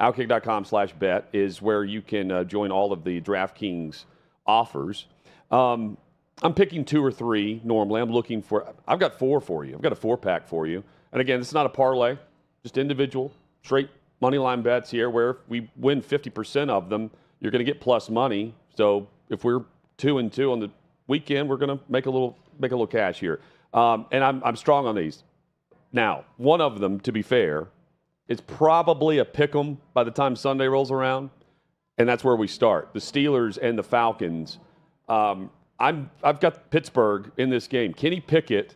Outkick.com slash bet is where you can uh, join all of the DraftKings offers. Um, I'm picking two or three normally. I'm looking for, I've got four for you. I've got a four pack for you. And again, it's not a parlay, just individual, straight money line bets here where if we win 50% of them, you're going to get plus money. So if we're two and two on the weekend, we're going to make a little make a little cash here. Um, and I'm, I'm strong on these. Now, one of them, to be fair, is probably a pick 'em by the time Sunday rolls around, and that's where we start. The Steelers and the Falcons. Um, I'm I've got Pittsburgh in this game. Kenny Pickett,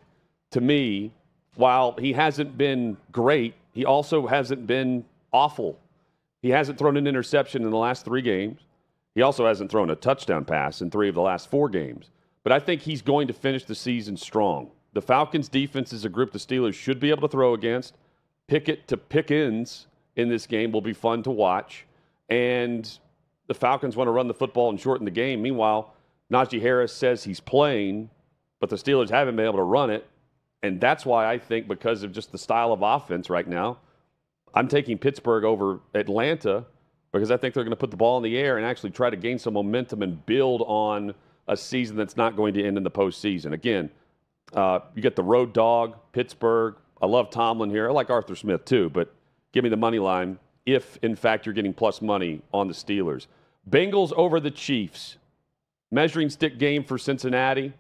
to me, while he hasn't been great, he also hasn't been awful. He hasn't thrown an interception in the last three games. He also hasn't thrown a touchdown pass in three of the last four games. But I think he's going to finish the season strong. The Falcons' defense is a group the Steelers should be able to throw against. Pickett to Pickens in this game will be fun to watch. And the Falcons want to run the football and shorten the game. Meanwhile, Najee Harris says he's playing, but the Steelers haven't been able to run it. And that's why I think, because of just the style of offense right now, I'm taking Pittsburgh over Atlanta because I think they're going to put the ball in the air and actually try to gain some momentum and build on a season that's not going to end in the postseason. Again, uh, you get the road dog, Pittsburgh. I love Tomlin here. I like Arthur Smith too, but give me the money line if, in fact, you're getting plus money on the Steelers. Bengals over the Chiefs. Measuring stick game for Cincinnati.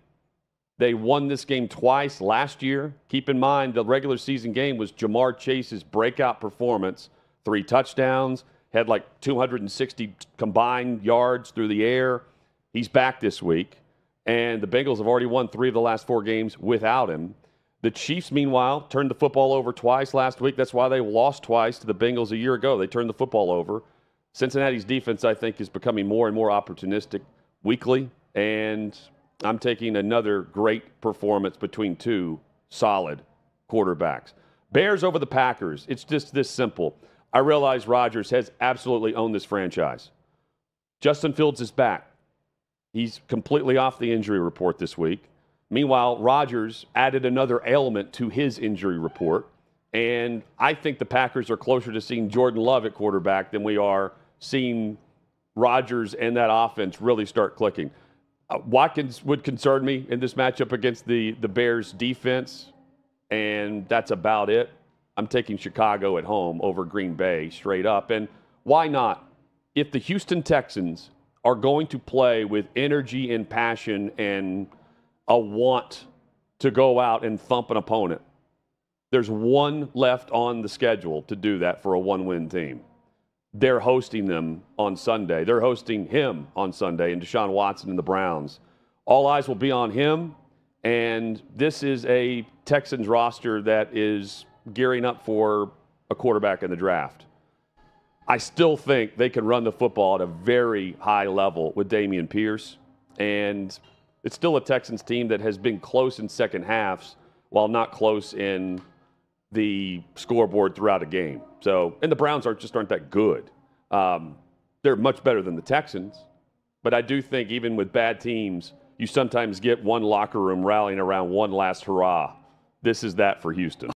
They won this game twice last year. Keep in mind, the regular season game was Ja'Marr Chase's breakout performance. Three touchdowns, had like 260 combined yards through the air. He's back this week, and the Bengals have already won three of the last four games without him. The Chiefs, meanwhile, turned the football over twice last week. That's why they lost twice to the Bengals a year ago. They turned the football over. Cincinnati's defense, I think, is becoming more and more opportunistic weekly, and I'm taking another great performance between two solid quarterbacks. Bears over the Packers. It's just this simple. I realize Rodgers has absolutely owned this franchise. Justin Fields is back. He's completely off the injury report this week. Meanwhile, Rodgers added another ailment to his injury report. And I think the Packers are closer to seeing Jordan Love at quarterback than we are seeing Rodgers and that offense really start clicking. Uh, Watkins would concern me in this matchup against the, the Bears defense, and that's about it. I'm taking Chicago at home over Green Bay straight up. And why not? If the Houston Texans are going to play with energy and passion and a want to go out and thump an opponent, there's one left on the schedule to do that for a one win team they're hosting them on Sunday. They're hosting him on Sunday and Deshaun Watson and the Browns. All eyes will be on him. And this is a Texans roster that is gearing up for a quarterback in the draft. I still think they can run the football at a very high level with Dameon Pierce. And it's still a Texans team that has been close in second halves while not close in the scoreboard throughout a game. So, and the Browns are just aren't that good. Um, they're much better than the Texans, but I do think even with bad teams, you sometimes get one locker room rallying around one last hurrah. This is that for Houston.